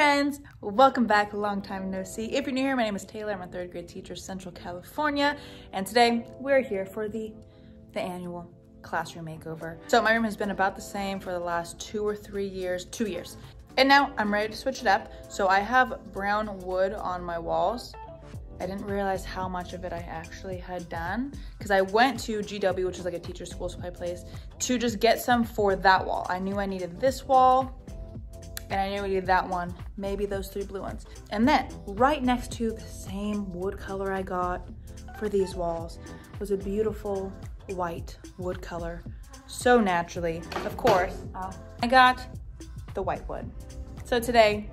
friends, welcome back, long time no see. If you're new here, my name is Taylor, I'm a third grade teacher, Central California, and today we're here for the, the annual classroom makeover. So my room has been about the same for the last two or three years, two years. And now I'm ready to switch it up. So I have brown wood on my walls. I didn't realize how much of it I actually had done because I went to GW, which is like a teacher school supply place, to just get some for that wall. I knew I needed this wall, and I knew we needed that one, maybe those three blue ones. And then right next to the same wood color I got for these walls was a beautiful white wood color. So naturally, of course, I got the white wood. So today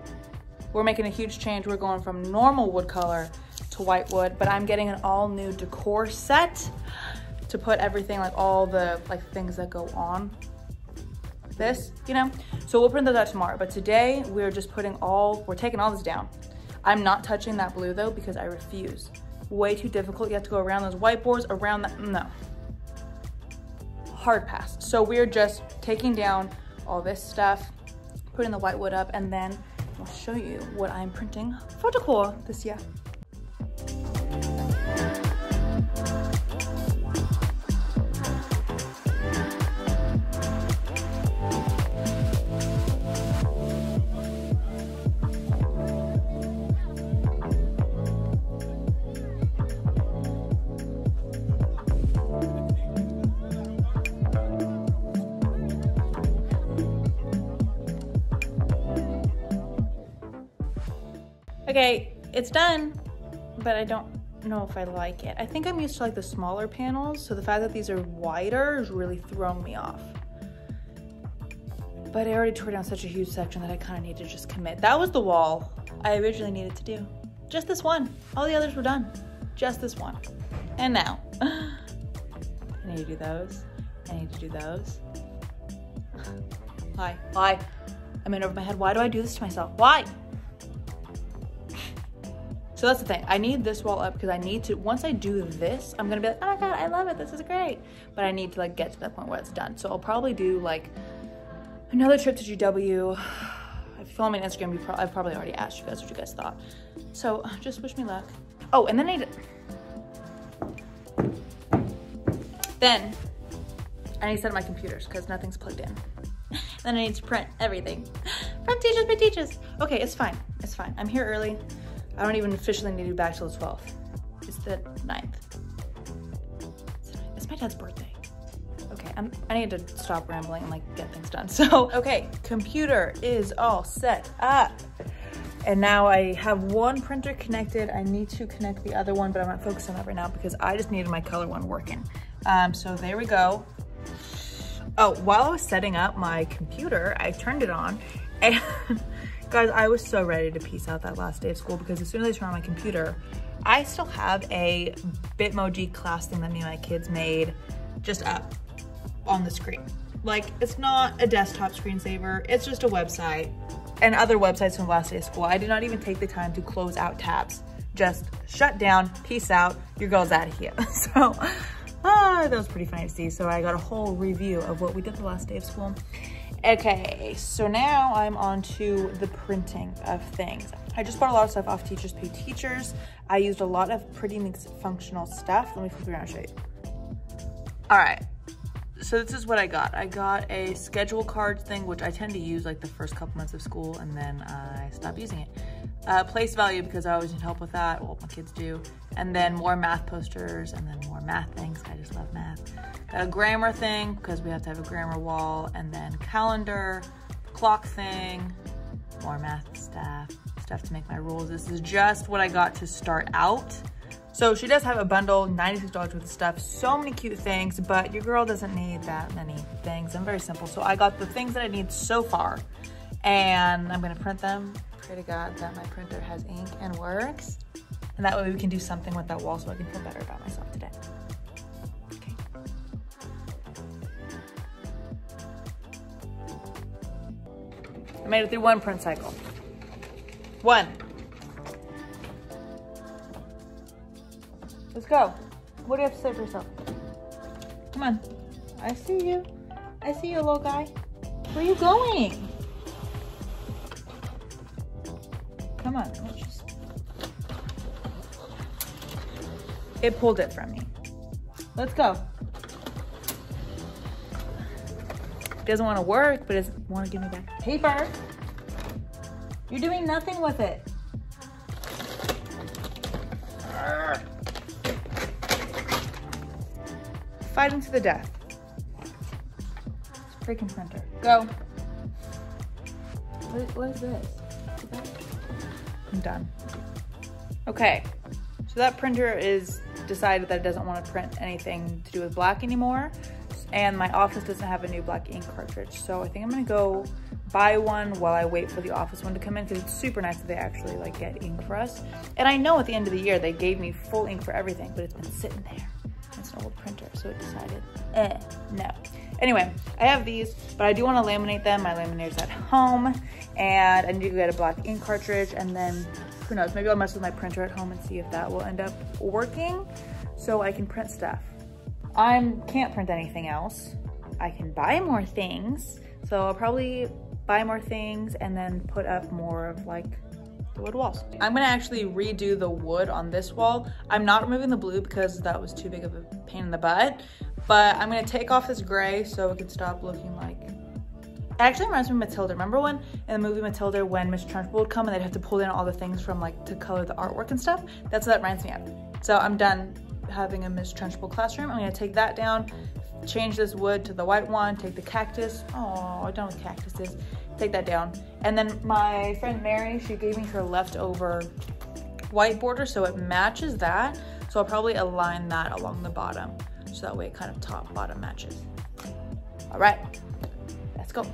we're making a huge change. We're going from normal wood color to white wood, but I'm getting an all new decor set to put everything like all the like things that go on this, you know? So we'll print those out tomorrow, but today we're just putting all, we're taking all this down. I'm not touching that blue though because I refuse. Way too difficult. You have to go around those whiteboards, around that, no. Hard pass. So we're just taking down all this stuff, putting the white wood up, and then I'll show you what I'm printing for decor this year. Okay, it's done, but I don't know if I like it. I think I'm used to like the smaller panels, so the fact that these are wider is really throwing me off. But I already tore down such a huge section that I kind of need to just commit. That was the wall I originally needed to do. Just this one. All the others were done. Just this one. And now, I need to do those. I need to do those. Why? Why? I'm in over my head. Why do I do this to myself? Why? So that's the thing. I need this wall up because I need to, once I do this, I'm gonna be like, oh my God, I love it. This is great. But I need to like get to that point where it's done. So I'll probably do like another trip to GW. If you follow me on Instagram, you pro I've probably already asked you guys what you guys thought. So just wish me luck. Oh, and then I then I need to set up my computers because nothing's plugged in. then I need to print everything. From Teachers Pay Teachers. Okay, it's fine. It's fine. I'm here early. I don't even officially need to be back till the 12th. It's the 9th. It's my dad's birthday. Okay, I'm, I need to stop rambling and like get things done. So, okay, computer is all set up. And now I have one printer connected. I need to connect the other one, but I'm not focused on that right now because I just needed my color one working. Um, so there we go. Oh, while I was setting up my computer, I turned it on and Guys, I was so ready to peace out that last day of school because as soon as I turn on my computer, I still have a Bitmoji class thing that me and my kids made just up on the screen. Like, it's not a desktop screensaver, it's just a website and other websites from the last day of school. I did not even take the time to close out tabs. Just shut down, peace out, your girl's out of here. so, ah, that was pretty funny to see. So I got a whole review of what we did the last day of school. Okay, so now I'm on to the printing of things. I just bought a lot of stuff off Teachers Pay Teachers. I used a lot of Pretty Meets Functional stuff. Let me flip around and show you. All right, so this is what I got. I got a schedule card thing, which I tend to use like the first couple months of school and then I stop using it. Uh, place value because I always need help with that, well, my kids do. And then more math posters and then more math things. I just love math. Got a grammar thing because we have to have a grammar wall and then calendar, clock thing, more math stuff, stuff to make my rules. This is just what I got to start out. So she does have a bundle, $96 worth of stuff, so many cute things, but your girl doesn't need that many things. I'm very simple. So I got the things that I need so far and I'm gonna print them. Pray to God that my printer has ink and works. And that way we can do something with that wall so I can feel better about myself today. Okay. I made it through one print cycle. One. Let's go. What do you have to say for yourself? Come on. I see you. I see you, little guy. Where are you going? come on. Just... It pulled it from me. Let's go. It doesn't want to work, but doesn't want to give me back paper. You're doing nothing with it. Fighting to the death. It's freaking printer. Go. What, what is this? I'm done. Okay, so that printer is decided that it doesn't want to print anything to do with black anymore and my office doesn't have a new black ink cartridge. So I think I'm gonna go buy one while I wait for the office one to come in because it's super nice that they actually like get ink for us. And I know at the end of the year they gave me full ink for everything, but it's been sitting there. It's an old printer, so it decided, eh, no. Anyway, I have these, but I do wanna laminate them. My laminator's at home and I need to get a black ink cartridge and then who knows, maybe I'll mess with my printer at home and see if that will end up working so I can print stuff. I can't print anything else. I can buy more things. So I'll probably buy more things and then put up more of like the wood walls. I'm gonna actually redo the wood on this wall. I'm not removing the blue because that was too big of a pain in the butt, but I'm gonna take off this gray so it can stop looking like it actually reminds me of Matilda. Remember when in the movie Matilda when Miss Trunchbull would come and they'd have to pull in all the things from like to color the artwork and stuff? That's what that reminds me of. So I'm done having a Miss Trunchbull classroom. I'm gonna take that down, change this wood to the white one, take the cactus. Oh, I'm done with cactuses. Take that down. And then my friend Mary, she gave me her leftover white border so it matches that. So I'll probably align that along the bottom. So that way it kind of top bottom matches. All right, let's go.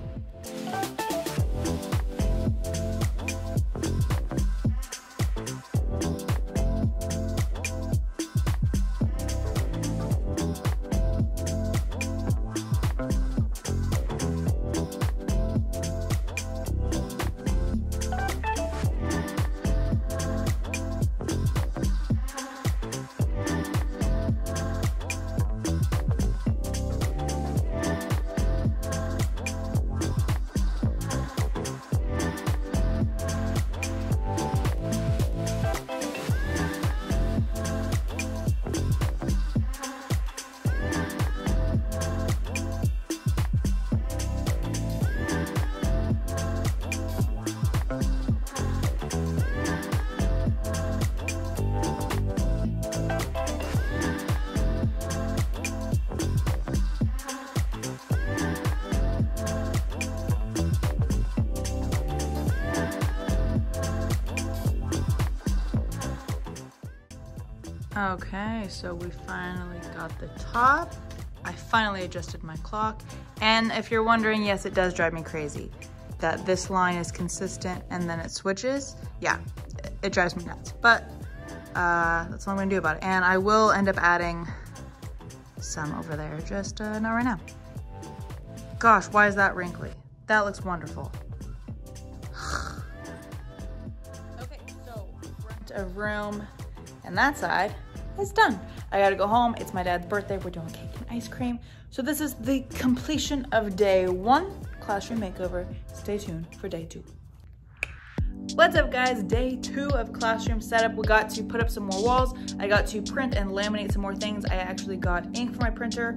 Okay, so we finally got the top. I finally adjusted my clock. And if you're wondering, yes, it does drive me crazy that this line is consistent and then it switches. Yeah, it drives me nuts. But uh, that's all I'm gonna do about it. And I will end up adding some over there, just uh, not right now. Gosh, why is that wrinkly? That looks wonderful. okay, so rent a room and that side is done. I gotta go home. It's my dad's birthday. We're doing cake and ice cream. So this is the completion of day one classroom makeover. Stay tuned for day two. What's up guys, day two of classroom setup. We got to put up some more walls. I got to print and laminate some more things. I actually got ink for my printer.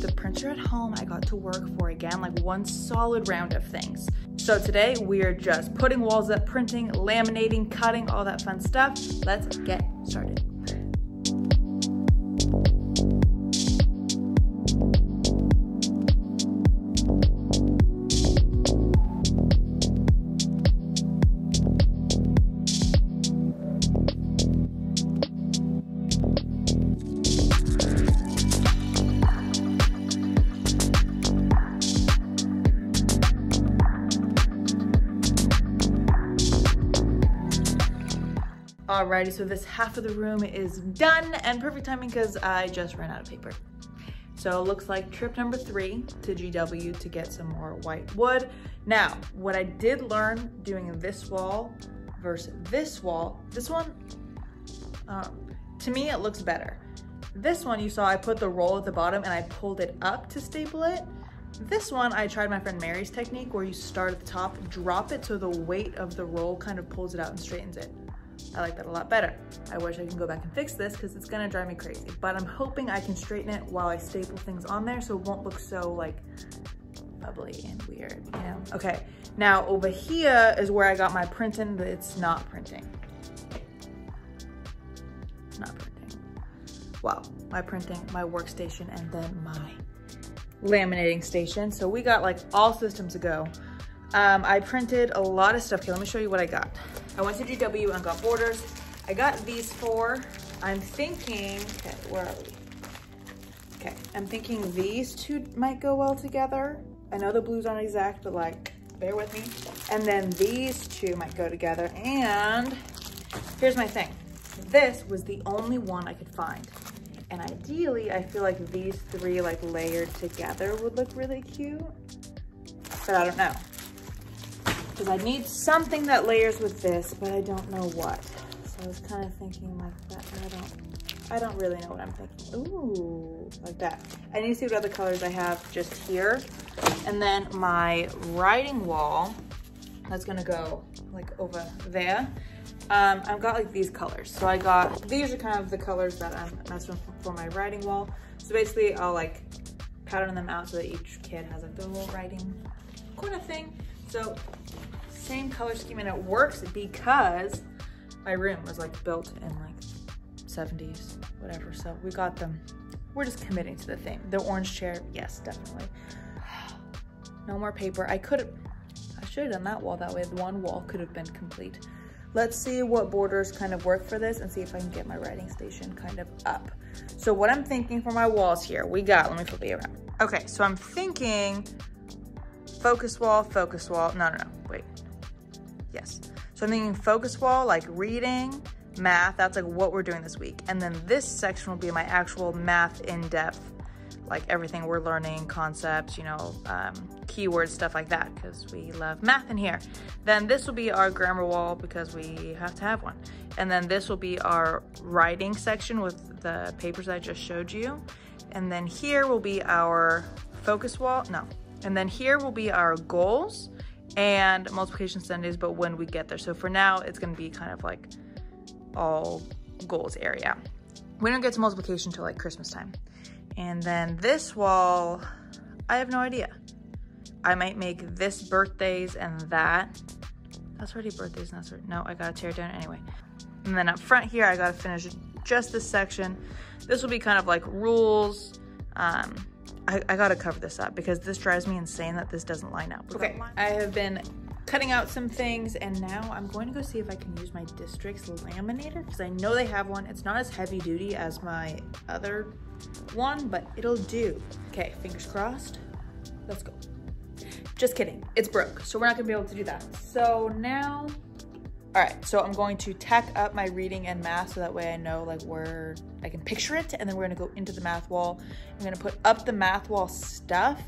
The printer at home I got to work for again, like one solid round of things. So today we are just putting walls up, printing, laminating, cutting, all that fun stuff. Let's get started. Alrighty, so this half of the room is done and perfect timing because I just ran out of paper. So it looks like trip number three to GW to get some more white wood. Now, what I did learn doing this wall versus this wall, this one, um, to me it looks better. This one you saw I put the roll at the bottom and I pulled it up to staple it. This one, I tried my friend Mary's technique where you start at the top, drop it so the weight of the roll kind of pulls it out and straightens it. I like that a lot better. I wish I can go back and fix this because it's gonna drive me crazy, but I'm hoping I can straighten it while I staple things on there so it won't look so like bubbly and weird, you know? Okay, now over here is where I got my printing, but it's not printing. Not printing. Wow, my printing, my workstation, and then my laminating station. So we got like all systems to go. Um, I printed a lot of stuff. Okay, let me show you what I got. I went to GW and got borders. I got these four. I'm thinking, okay, where are we? Okay, I'm thinking these two might go well together. I know the blues aren't exact, but like, bear with me. And then these two might go together. And here's my thing. This was the only one I could find. And ideally, I feel like these three like layered together would look really cute. But I don't know. Because I need something that layers with this, but I don't know what. So I was kind of thinking like that, I don't, I don't really know what I'm thinking. Ooh, like that. I need to see what other colors I have just here. And then my writing wall, that's gonna go like over there. Um, I've got like these colors. So I got, these are kind of the colors that I'm messing with for my writing wall. So basically I'll like pattern them out so that each kid has like their little writing corner thing. So same color scheme and it works because my room was like built in like 70s, whatever. So we got them. We're just committing to the thing. The orange chair, yes, definitely. No more paper. I could have, I should have done that wall that way. The one wall could have been complete. Let's see what borders kind of work for this and see if I can get my writing station kind of up. So what I'm thinking for my walls here, we got, let me flip it around. Okay, so I'm thinking focus wall, focus wall. No, no, no, wait. Yes. So I'm thinking focus wall, like reading, math, that's like what we're doing this week. And then this section will be my actual math in-depth like everything we're learning, concepts, you know, um, keywords, stuff like that, because we love math in here. Then this will be our grammar wall because we have to have one. And then this will be our writing section with the papers I just showed you. And then here will be our focus wall, no. And then here will be our goals and multiplication sundaes, but when we get there. So for now, it's gonna be kind of like all goals area. We don't get to multiplication until like Christmas time. And then this wall, I have no idea. I might make this birthdays and that. That's already birthdays, and that's right. No, I gotta tear it down anyway. And then up front here, I gotta finish just this section. This will be kind of like rules. Um, I, I gotta cover this up because this drives me insane that this doesn't line up. Okay, I have been cutting out some things and now I'm going to go see if I can use my district's laminator because I know they have one. It's not as heavy duty as my other one, but it'll do. Okay, fingers crossed. Let's go. Just kidding, it's broke, so we're not gonna be able to do that. So now, all right, so I'm going to tack up my reading and math so that way I know like where I can picture it, and then we're gonna go into the math wall. I'm gonna put up the math wall stuff,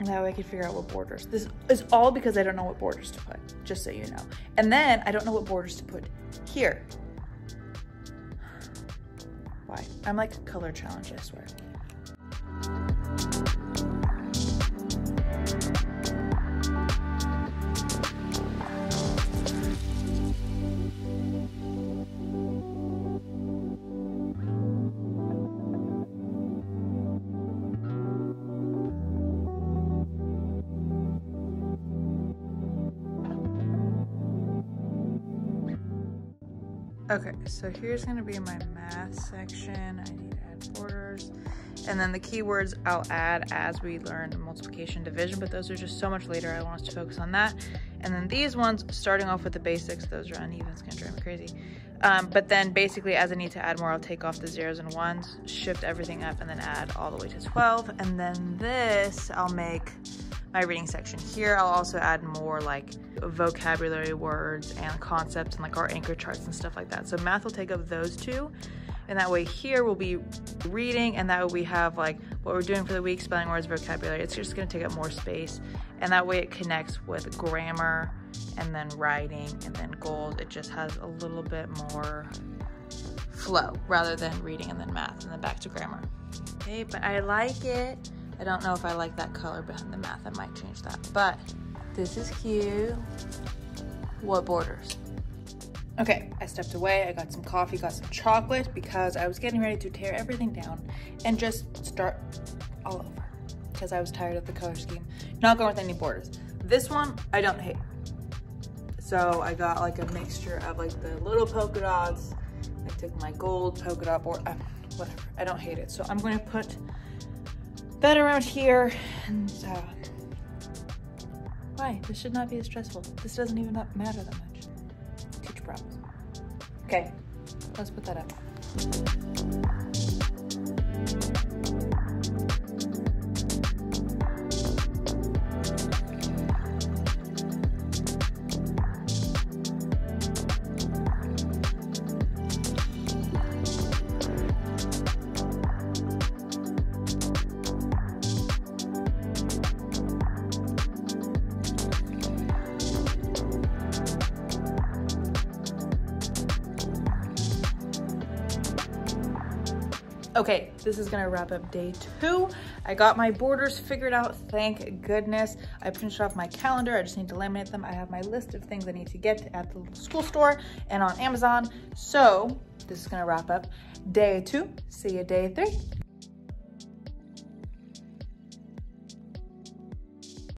and that way I can figure out what borders. This is all because I don't know what borders to put, just so you know. And then I don't know what borders to put here. Why? I'm like color challenge, I swear. Okay, so here's gonna be my math section. I need to add borders. And then the keywords I'll add as we learn multiplication division, but those are just so much later. I want us to focus on that. And then these ones, starting off with the basics, those are uneven, it's gonna drive me crazy. Um, but then basically as I need to add more, I'll take off the zeros and ones, shift everything up and then add all the way to 12. And then this, I'll make my reading section. Here I'll also add more like vocabulary words and concepts and like our anchor charts and stuff like that. So math will take up those two. And that way here we'll be reading and that way we have like what we're doing for the week, spelling words, vocabulary. It's just gonna take up more space. And that way it connects with grammar and then writing and then goals. It just has a little bit more flow rather than reading and then math and then back to grammar. Okay, but I like it. I don't know if I like that color behind the math. I might change that, but this is cute. What borders? Okay, I stepped away. I got some coffee, got some chocolate because I was getting ready to tear everything down and just start all over because I was tired of the color scheme. Not going with any borders. This one, I don't hate. So I got like a mixture of like the little polka dots. I took my gold polka dot board, uh, whatever. I don't hate it. So I'm going to put that around here and uh, why? This should not be as stressful. This doesn't even matter that much. Teacher problems. Okay, let's put that up. Okay, this is gonna wrap up day two. I got my borders figured out, thank goodness. I finished off my calendar, I just need to laminate them. I have my list of things I need to get at the school store and on Amazon. So this is gonna wrap up day two. See you day three.